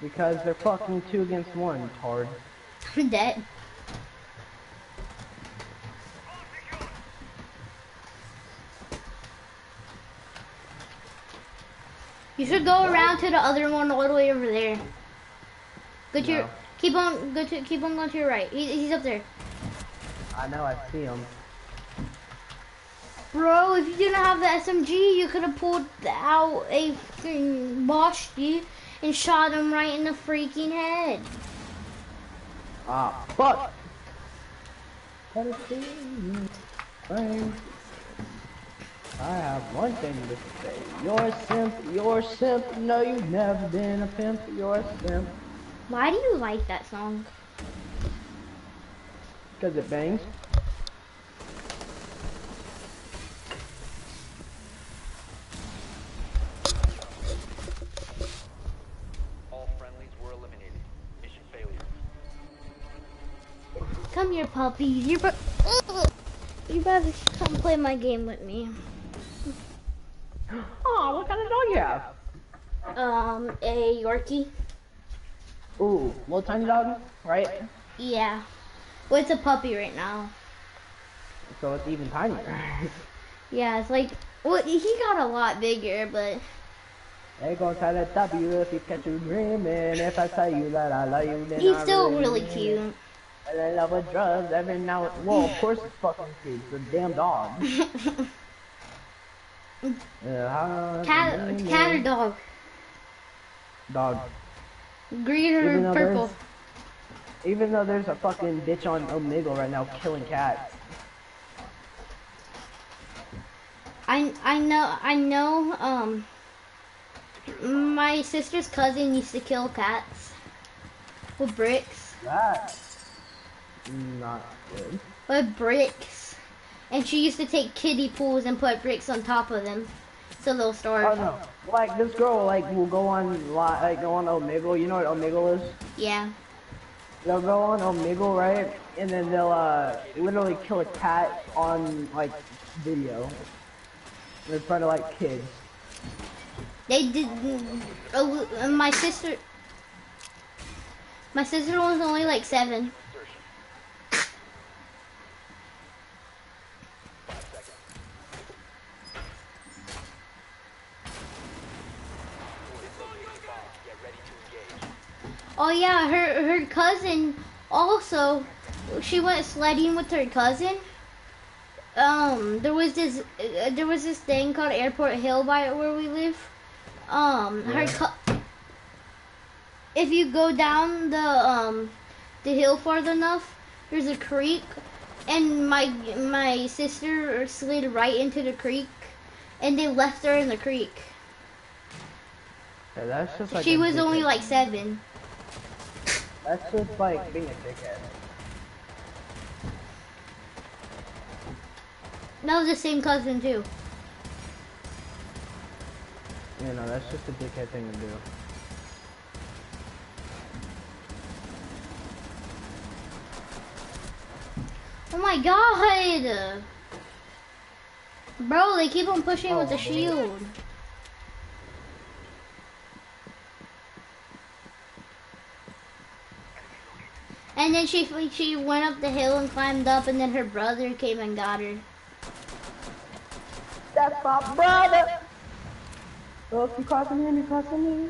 Because they're fucking two against one, tard. I'm dead. You should go around to the other one all the way over there. Go to your, keep on, go to, keep on going to your right. He, he's up there. I know, I see him. Bro, if you didn't have the SMG, you could have pulled out a freaking Boschke and shot him right in the freaking head. Ah, fuck! I have one thing to say. You're a simp, you're a simp. No, you've never been a pimp. You're a simp. Why do you like that song? Because it bangs. All friendlies were eliminated. Mission failure. Come here, puppy. You're you better come play my game with me. Oh, what kind of dog you have? Um, a Yorkie. Ooh, little tiny dog, right? Yeah. Well, it's a puppy right now. So it's even tinier. Yeah, it's like, well, he got a lot bigger, but they gonna try to stop you if you catch you dreaming. If I tell you that I love you, then he's I still really really mean it. cute. And I love with drugs every now and well, of course it's fucking cute. It's a damn dog. Yeah, uh, how- cat, cat or dog? Dog. Green or purple? Even though there's a fucking bitch on Omegle right now killing cats. I I know I know. Um, my sister's cousin used to kill cats with bricks. That's not good. with bricks. And she used to take kiddie pools and put bricks on top of them. So they'll Oh no. Like this girl like will go on like go on Omegle. You know what Omegle is? Yeah. They'll go on Omegle, right? And then they'll uh literally kill a cat on like video. In front of like kids. They did. Uh, my sister. My sister was only like seven. Oh yeah, her her cousin also. She went sledding with her cousin. Um, there was this uh, there was this thing called Airport Hill by where we live. Um, her Yeah. co- if you go down the um the hill far enough, there's a creek, and my my sister slid right into the creek, and they left her in the creek. Yeah, that's just like she was only like seven. That's just like being a dickhead. That was the same cousin too. You know, that's just a dickhead thing to do. Oh my god! Bro, they keep on pushing with oh, the Oh, shield. And then she she went up the hill and climbed up, and then her brother came and got her. That's my brother! Oh, you crossing him, you crossing me.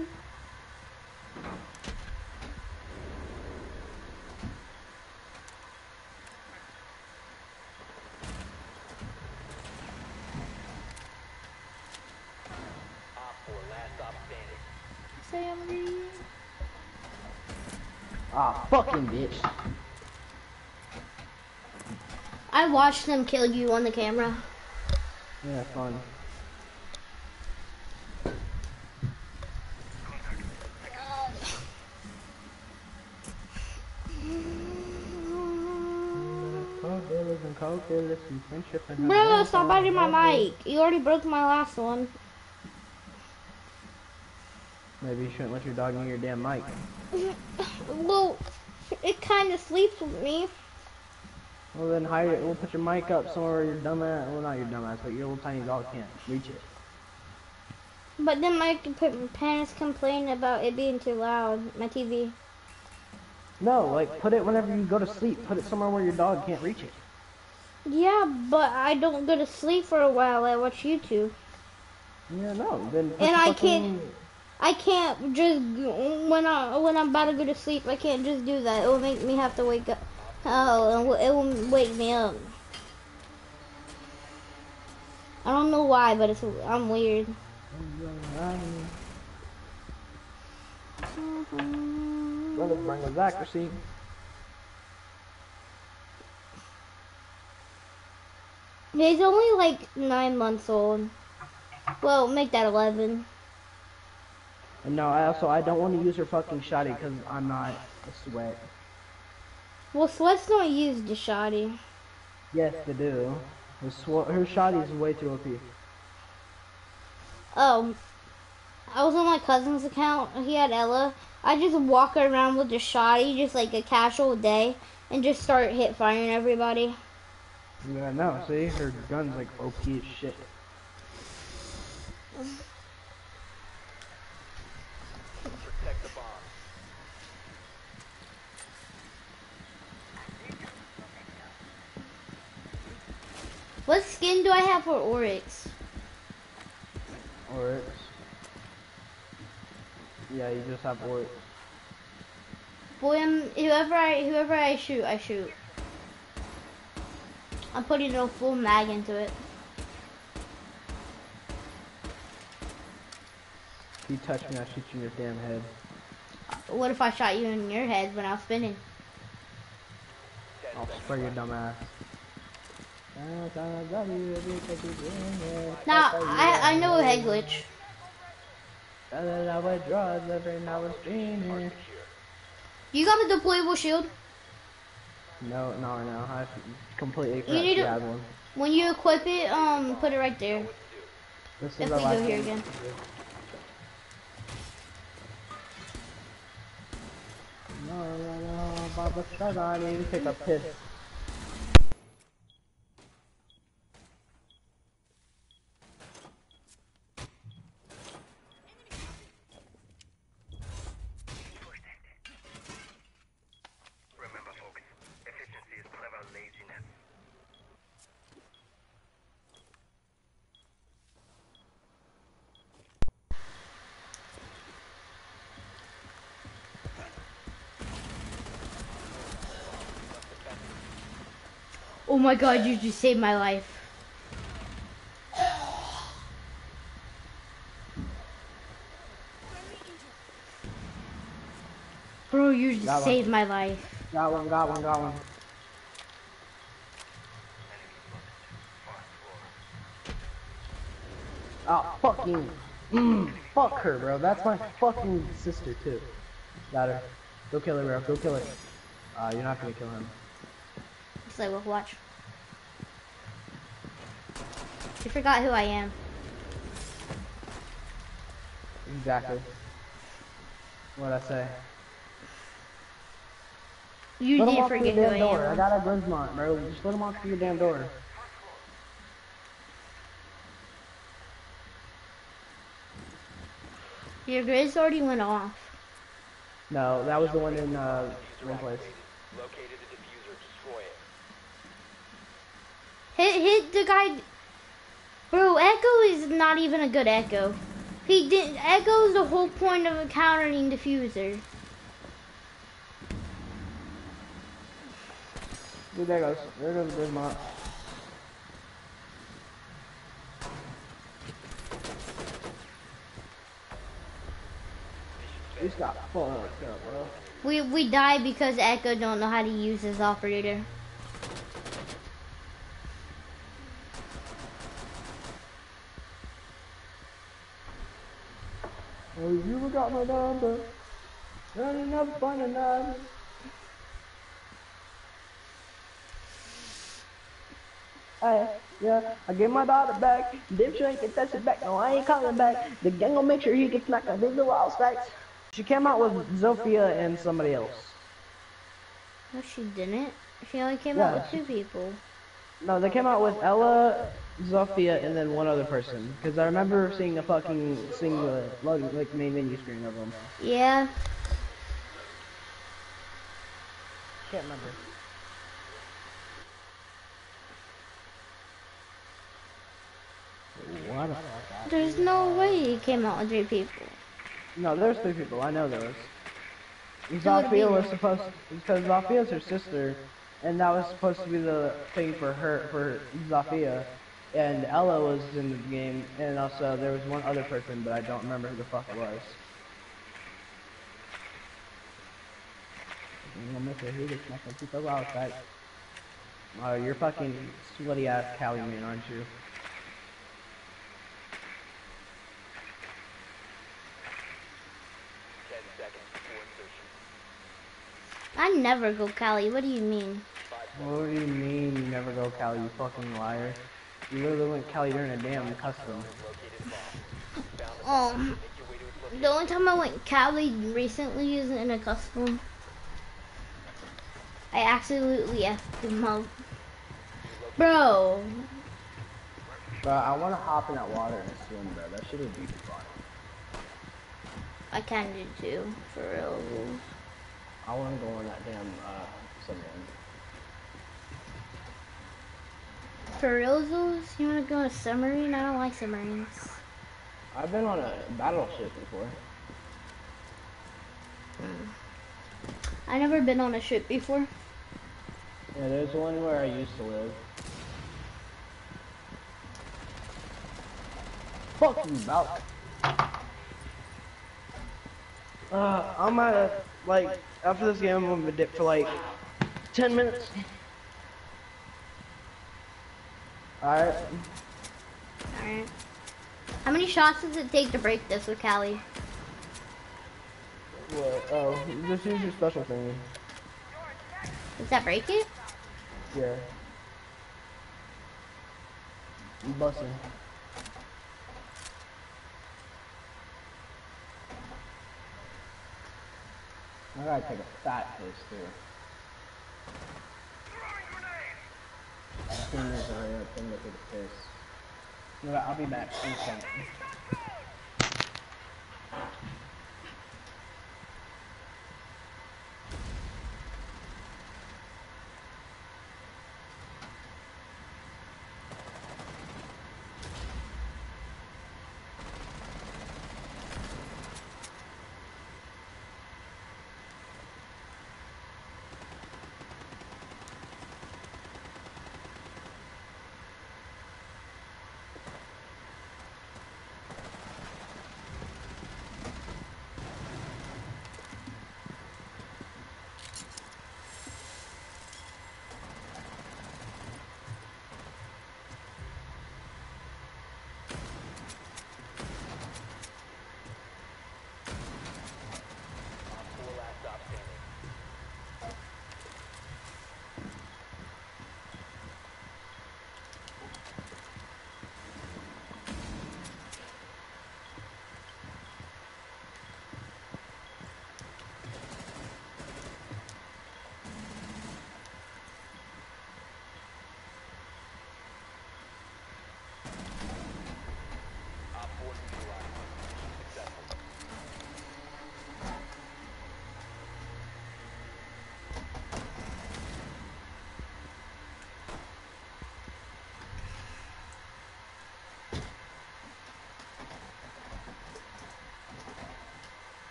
Op 4, last stop standing. Ah, fucking bitch. I watched them kill you on the camera. Yeah, fun. Coke dealers and coke dealers and friendship and Bro, stop biting my mic. You already broke my last one. Maybe you shouldn't let your dog near your damn mic. Well, it kind of sleeps with me. Well then hide it. We'll put your mic up somewhere your dumb ass, well not your dumb ass, but your little tiny dog can't reach it. But then my parents complain about it being too loud. My TV. No, like put it whenever you go to sleep. Put it somewhere where your dog can't reach it. Yeah, but I don't go to sleep for a while. I watch YouTube. Yeah, no. Then And I can't- I can't just when I when I'm about to go to sleep. I can't just do that. It will make me have to wake up. Oh, it will- wake me up. I don't know why, but it's I'm weird. Brother bring us accuracy. He's only like nine months old. Well, make that eleven. And no, I also I don't want to use her fucking shotty because I'm not a sweat. Well, Sweats don't use the shoddy. Yes, they do. Her, sw- her shotty is way too OP. Oh, I was on my cousin's account. He had Ela. I just walk around with the shoddy, just like a casual day, and just start hit firing everybody. Yeah, no, see, her gun's like OP as shit. Protect the bomb. What skin do I have for Oryx? Oryx. Yeah, you just have Oryx. Boy, I'm, whoever I whoever I shoot, I shoot. I'm putting a full mag into it. If you touch me, I'll shoot you in your damn head. What if I shot you in your head when I was spinning? I'll spray your dumb ass. Nah, I I know a head glitch. You got the deployable shield. No, no, no. I completely You forgot need she to- had one. When you equip it, um, put it right there. This If is we our go No, no, no, Baba said I need to take a piss. My god, you just saved my life. Bro, you just Got one. saved my life. Got one, got one, got one. Oh, fuck you. Mm, fuck her, bro. That's my fucking sister, too. Got her. Go kill her, bro. Go kill her. Uh, you're not gonna kill him. It's like, well, watch. You forgot who I am. Exactly. What'd I say? You Let him did walk through forget the who damn I door. I am. got a Grzmot, bro. Just let him walk through your damn door. Your grizz already went off. No, that was the one in, uh, one place. Located the defuser. Destroy it. Hit, hit the guy. Bro, Echo is not even a good Echo. He didn't. Echo is the whole point of countering defuser. Dude, there goes. There goes Grzmot. You got fucked up, bro. We we died because Echo don't know how to use his operator. You got my number. Running up on another. Hey, yeah, I get my daughter back. Dipshit ain't can touch it back. No, I ain't calling back. The gang gon' make sure he gets smacked. I think the wild stacks. She came out with Zofia and somebody else. No, she didn't. She only came out with two people. No, they came out with Ela, Zofia, and then one other person. Because I remember seeing a fucking single, like, like main menu screen of them. Yeah. Can't remember. What the fuck? There's no way he came out with three people. No, there's three people. I know there was. would've Zofia was supposed because Zofia's her sister, and that was supposed to be the thing for her for Zofia, and Ela was in the game, and also there was one other person, but I don't remember who the fuck it was. I'm gonna miss it. Who gets smacked? Keep the wild side. Oh, uh, you're fucking sweaty ass Kali man, aren't you? Ten seconds before insertion. I never go Kali. What do you mean? What do you mean you never go Kali, you fucking liar? You literally went Kali during a damn custom. Um, the only time I went Kali recently is in a custom. I absolutely effed him up. Bro, Bro, I wanna hop in that water and swim, bro. That shit would be fun. I kinda do too, for real. I wanna go on that damn, uh, submarine. For realsals, you wanna go on a submarine? I don't like submarines. I've been on a battleship before. I never been on a ship before. Yeah, there's one where I used to live. Fuck you, about. Uh, I'm at like, after this game, I'm gonna dip for like 10 minutes. Alright. Alright. How many shots does it take to break this with Kali? What? Oh, just use your special thing. Does that break it? Yeah. I'm busting. I gotta take a fat piss too. Up, what, I'll be back. In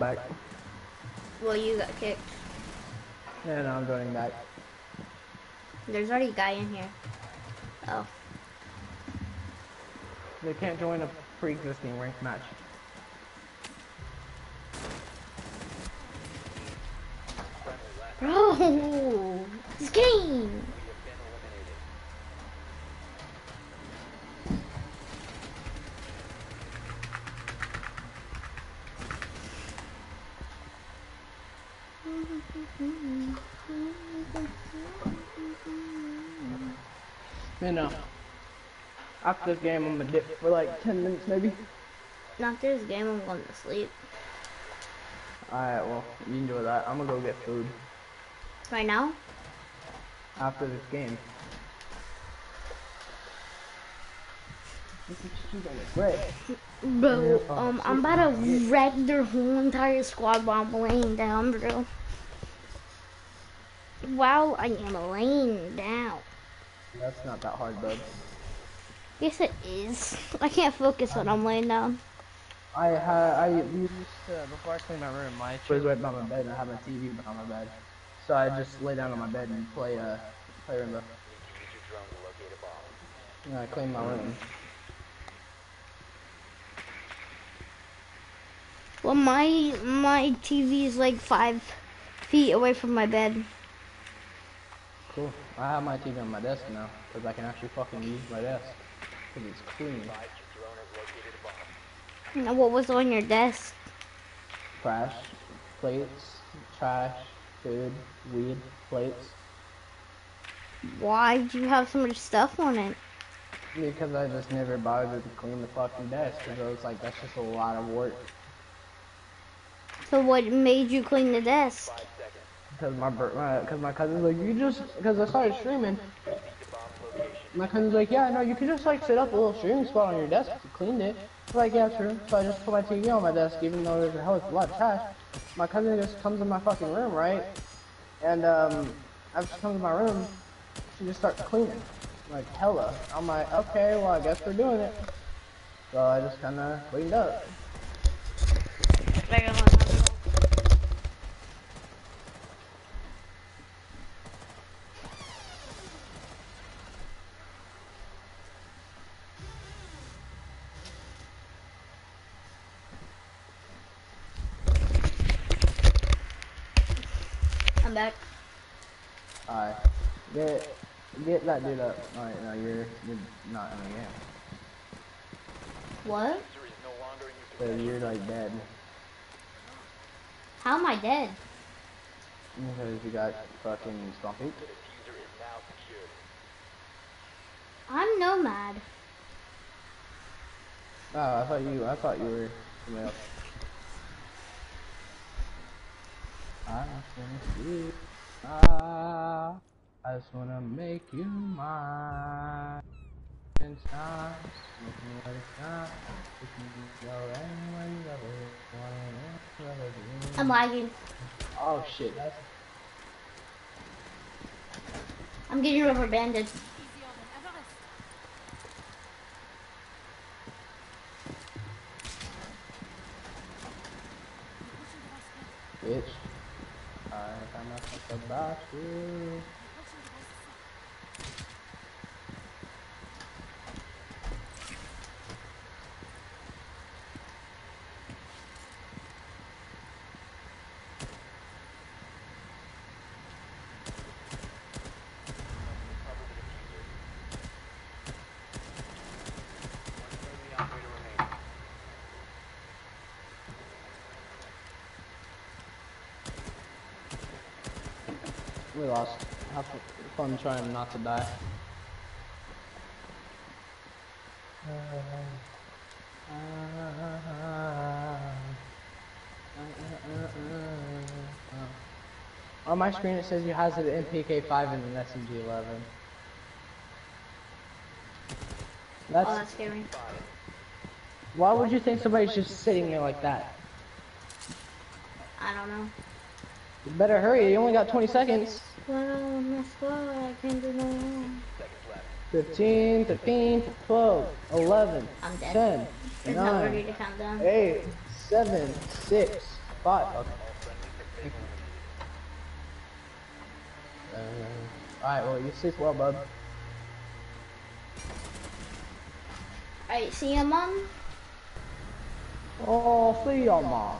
I'm back. Well, you got kicked. Yeah, no, I'm joining back. There's already a guy in here. Oh. They can't join a pre-existing ranked match. Bro! This game! We have been eliminated. You know. After this game, I'm gonna dip for like 10 minutes maybe. After this game, I'm going to sleep. Alright, well, you enjoy that. I'm gonna go get food Right now? after this game. Bro, um, I'm about to wreck their whole entire squad while I'm laying down, bro. While I am laying down. That's not that hard, bud. Yes, it is. I can't focus when I'm laying down. I had I used to before I cleaned my room. My chair was right by my bed, and I have my TV behind my bed. So I just lay down on my bed and play uh play Rainbow. Use your drone to locate a bomb. And I clean my room. Well, my my TV is like five feet away from my bed. Cool. I have my TV on my desk now because I can actually fucking use my desk because it's clean. Advise your drone has located a bomb. Now, what was on your desk? Trash, plates, trash, food, weed, plates. Why do you have so much stuff on it? Because I just never bothered to clean the fucking desk because I was like, that's just a lot of work. So what made you clean the desk? Because my cause my cousin's like, you just, because I started streaming. To. My cousin's like, yeah, no, you could just like set up a little streaming spot on your desk you cleaned it. I'm like, yeah, true. So I just put my TV on my desk, even though there's a hell of a lot of trash. My cousin just comes in my fucking room, right? And um, after she comes in my room, she just starts cleaning, like hella. I'm like, okay, well, I guess we're doing it. So I just kind of cleaned up. I'm back. Alright, get get that dude up. Alright, no, you're not in the game. What? User is no longer in your So you're like dead How am I dead? because you got fucking stompy. The defuser is now secured. so mad. Oh, I thought you. I thought you were somebody else. I just wanna see. Ah, I just wanna make you mine. And stop, make me let it stop. If you go anywhere you ever wanna, ever be. I'm lagging. Oh shit, I'm getting rubber banded. bitch. I found out something about you. Friendly operator remaining. We lost. Have fun trying not to die. On my screen it says you has an MPK5 and an SMG11. Oh, That's that's scary. why would you think somebody's just sitting there like that? I don't know. You better hurry, you only got 20 seconds. Well, my squad, I can't do no wrong. 15, 13, 12, 11, I'm dead. 10, It's not ready 9, to count down. 8, 7, 6, 5. Okay. Uh, Alright, well, you sleep well, bud. Alright, see ya, mom. Oh, see ya, mom.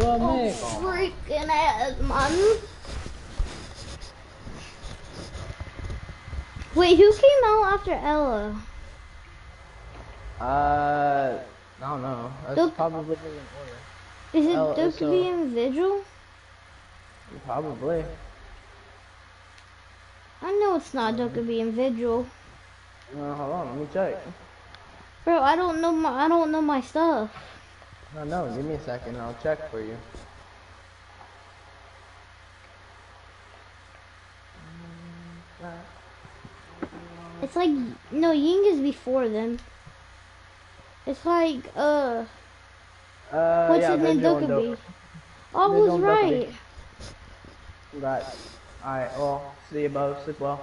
Oh, freaking ass, mom. Wait, who came out after Ela? Uh, I don't know. That's probably in order. Is it Ela, Duke so- being Vigil? Probably. I know it's not Dokkaebi Vigil. Uh, hold on, let me check. Bro, I don't know my I don't know my stuff. No, no, give me a second, I'll check for you. It's like no Ying is before them. It's like uh Uh, what's yeah, his name Vigil and Dokkaebi. Dope. Oh, Vigil was right. Dokkaebi. Right. Alright, well, see you both, sleep well.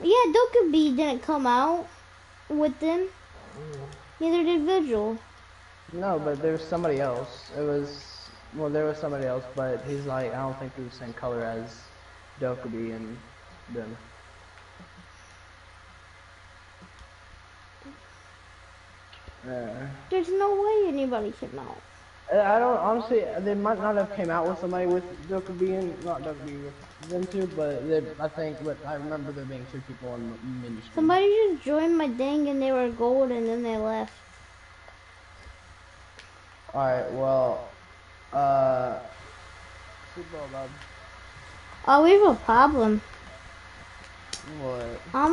Yeah, Dokkaebi didn't come out with them. Neither did Vigil. No, but there's somebody else. It was, well, there was somebody else, but he's like, I don't think they're the same color as Dokkaebi and them. Uh, There's no way anybody came out. Uh, I don't honestly. They might not have came out with somebody with Dokkaebi and not Dokkaebi with them two, but they, I think. But I remember there being two people on the mini screen. Somebody just joined my thing and they were gold and then they left. All right. Well. Uh. Well, bud. Oh, we have a problem. What? I'm